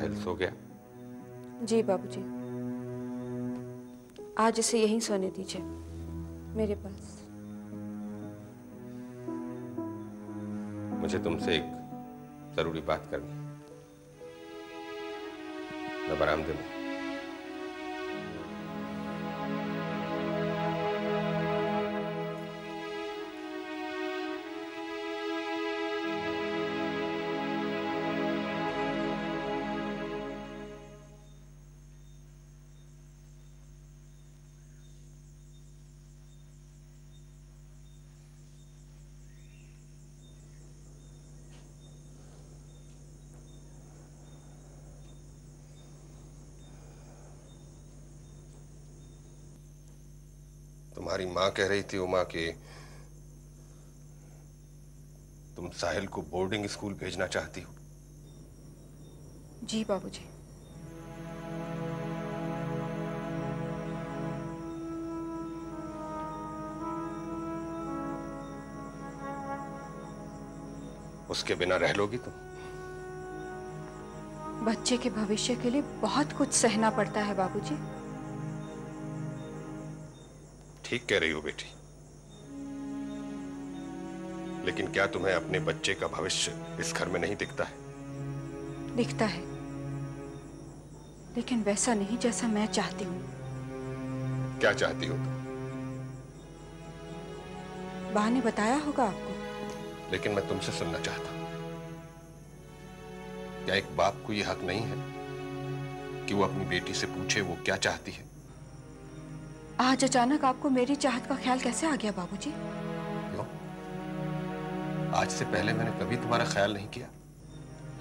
साहिल सो गया। जी बाबूजी। आज इसे यहीं सोने दीजिए मेरे पास। मुझे तुमसे एक ज़रूरी बात करनी मैं बरामदे में तुम्हारी माँ कह रही थी उमा कि तुम साहिल को बोर्डिंग स्कूल भेजना चाहती हो। जी बाबूजी। उसके बिना रह लोगी तुम? बच्चे के भविष्य के लिए बहुत कुछ सहना पड़ता है बाबूजी। ठीक कह रही हो बेटी। लेकिन क्या तुम्हें अपने बच्चे का भविष्य इस घर में नहीं दिखता है? दिखता है। लेकिन वैसा नहीं जैसा मैं चाहती हूँ। क्या चाहती हो तुम? बा ने बताया होगा आपको। लेकिन मैं तुमसे सुनना चाहता हूँ। क्या एक बाप को यह हक नहीं है कि वो अपनी बेटी से पूछे वो क्या चाहती है? आज अचानक आपको मेरी चाहत का ख्याल कैसे आ गया बाबूजी? आज से पहले मैंने कभी तुम्हारा ख्याल नहीं किया।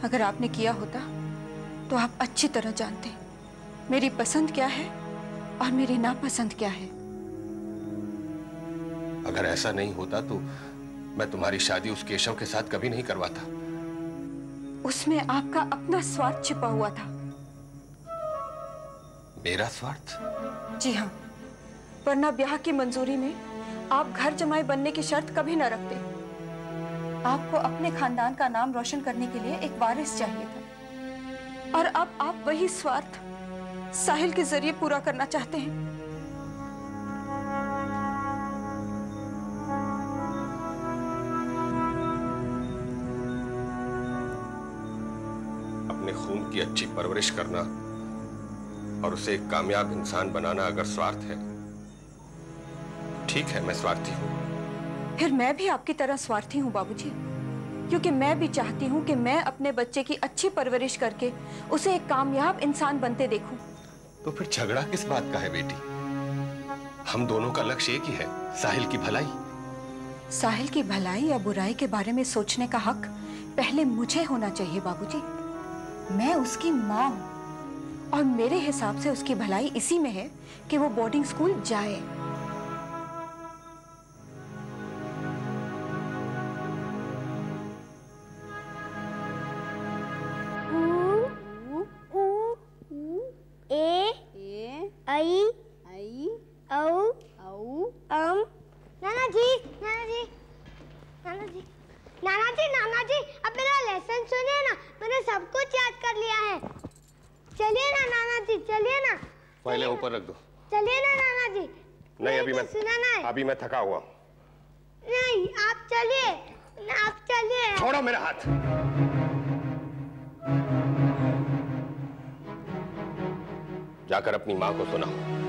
अगर आपने किया होता तो आप अच्छी तरह जानते। मेरी पसंद क्या है और मेरी नापसंद क्या है? अगर ऐसा नहीं होता तो मैं तुम्हारी शादी उस केशव के साथ कभी नहीं करवाता। उसमें आपका अपना स्वार्थ छिपा हुआ था। मेरा स्वार्थ? जी हाँ। वरना ब्याह की मंजूरी में आप घर जमाई बनने की शर्त कभी न रखते। आपको अपने खानदान का नाम रोशन करने के लिए एक वारिस चाहिए था। और अब आप वही स्वार्थ साहिल के ज़रिए पूरा करना चाहते हैं। अपने खून की अच्छी परवरिश करना और उसे एक कामयाब इंसान बनाना अगर स्वार्थ है ठीक है मैं स्वार्थी हूँ। फिर मैं भी आपकी तरह स्वार्थी हूँ बाबूजी। क्योंकि मैं भी चाहती हूँ कि मैं अपने बच्चे की अच्छी परवरिश करके उसे एक कामयाब इंसान बनते देखूँ। तो फिर झगड़ा किस बात का है बेटी? हम दोनों का लक्ष्य एक ही है साहिल की भलाई। साहिल की भलाई या बुराई के बारे में सोचने का हक पहले मुझे होना चाहिए बाबूजी। मैं उसकी माँ हूँ और मेरे हिसाब से उसकी भलाई इसी में है कि वो बोर्डिंग स्कूल जाए। आई आई औ औ। अम। नाना जी नाना जी नाना जी नाना जी नाना जी अब मेरा लेसन सुनिए ना मैंने सब कुछ याद कर लिया है। चलिए ना नाना जी चलिए ना। पहले ऊपर रख दो। चलिए ना नाना जी नहीं अभी तो मैं सुनाना है। अभी मैं थका हुआ हूँ। नहीं आप चलिए ना, आप चलिए। छोड़ो मेरा हाथ। जाकर अपनी माँ को सुनाओ।